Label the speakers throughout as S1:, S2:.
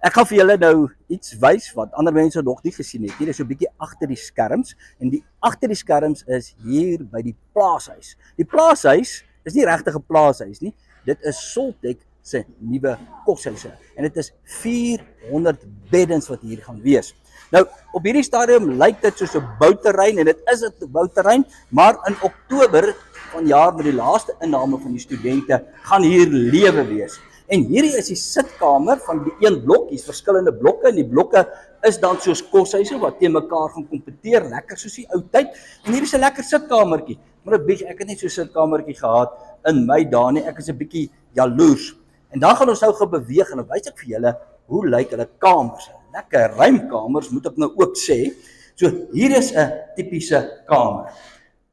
S1: Ek gaan vir julle nou iets wys wat ander mense nog nie gesien het nie. Dit is so 'n bietjie agter die skerms en die agter die skerms is hier by die plaashuis. Die plaashuis is nie regtig 'n plaashuis nie. Dit is Soltech se nuwe koshuise en dit is 400 beddens wat hier gaan wees. Nou op hierdie stadium lyk dit soos 'n bouterrein en dit is 'n bouterrein, maar in Oktober vanjaar met die laaste inname van die studente gaan hier lewe wees. En hierdie is die sitkamer van die een blok. Hier's verskillende blokke en die blokke is dan soos koshuise wat teen mekaar gaan kompeteer, lekker soos die ou tyd. En hier is 'n lekker sitkamertjie. Maar bietjie, ek het net so 'n sitkamertjie gehad in my dae nie. Ek is 'n bietjie jaloers. En dan gaan ons nou gou beweeg en dan wys ek vir julle hoe lyk hulle kamers. Lekker ruimkamers moet ek nou ook sê. So hier is 'n tipiese kamer.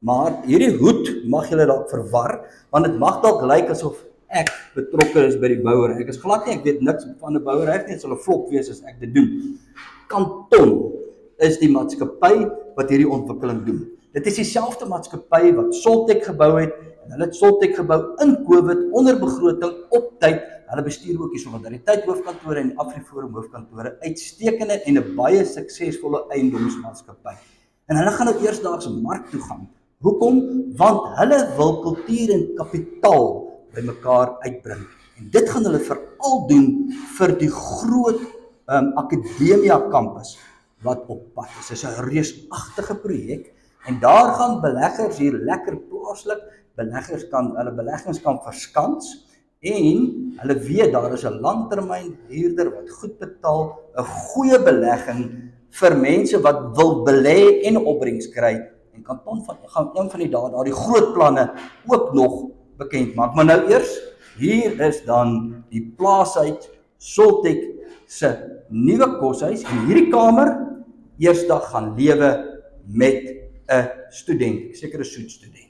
S1: Maar hierdie hoed mag julle dalk verwar want dit mag dalk lyk asof ek betrokke is by die bouer. Ek is glad nie, ek weet niks van 'n bouer. Hy het net so 'n flop wees as ek dit doen. Kanton is die maatskappy wat hierdie ontwikkeling doen. Dit is dieselfde maatskappy wat Soltech gebou het en hulle het Soltech gebou in Covid onder begroting op tyd. Hulle bestuur ook hier so van die tyd hoofkantore en Afriforum hoofkantore uitstekende en 'n baie suksesvolle eiendomsmaatskappy. En hulle gaan nou eersdaags mark toe gaan. Hoekom? Want hulle wil kultuur en kapitaal bymekaar uitbring. En dit gaan hulle veral doen vir die groot um, akademia kampus wat op pad is. Dit is 'n reusagtige projek en daar gaan beleggers hier lekker plaaslik beleggers kan hulle beleggings kan verskans en hulle weet daar is 'n langtermyn huurder wat goed betaal, 'n goeie belegging vir mense wat wil belê en opbrengs kry en kanton van gaan een van die dae daardie groot planne ook nog bekend maak. Maar nou eers, hier is dan die plaashuis Soltech se nuwe koshuis en hierdie kamer eersdag gaan lewe met 'n student, seker 'n soet student.